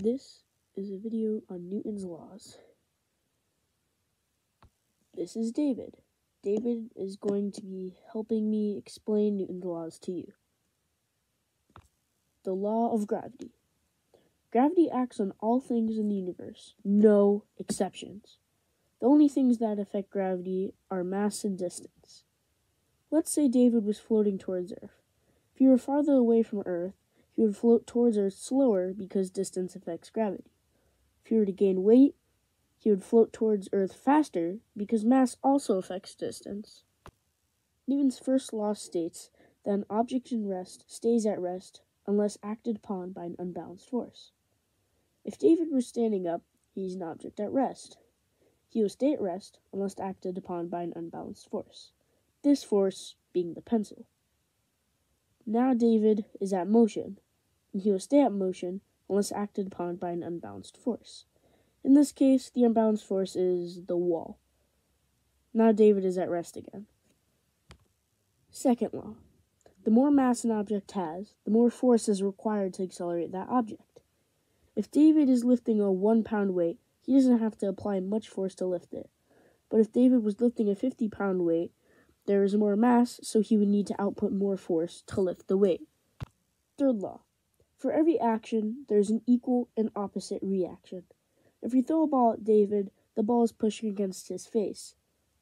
This is a video on Newton's laws. This is David. David is going to be helping me explain Newton's laws to you. The law of gravity. Gravity acts on all things in the universe, no exceptions. The only things that affect gravity are mass and distance. Let's say David was floating towards Earth. If he were farther away from Earth, he would float towards Earth slower because distance affects gravity. If he were to gain weight, he would float towards Earth faster because mass also affects distance. Newton's first law states that an object in rest stays at rest unless acted upon by an unbalanced force. If David were standing up, he is an object at rest. He will stay at rest unless acted upon by an unbalanced force, this force being the pencil. Now David is at motion, he will stay at motion unless acted upon by an unbalanced force. In this case, the unbalanced force is the wall. Now David is at rest again. Second law. The more mass an object has, the more force is required to accelerate that object. If David is lifting a one pound weight, he doesn't have to apply much force to lift it. But if David was lifting a 50 pound weight, there is more mass, so he would need to output more force to lift the weight. Third law. For every action, there is an equal and opposite reaction. If you throw a ball at David, the ball is pushing against his face.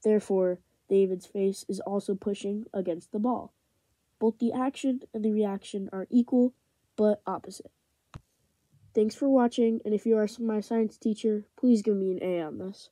Therefore, David's face is also pushing against the ball. Both the action and the reaction are equal, but opposite. Thanks for watching, and if you are my science teacher, please give me an A on this.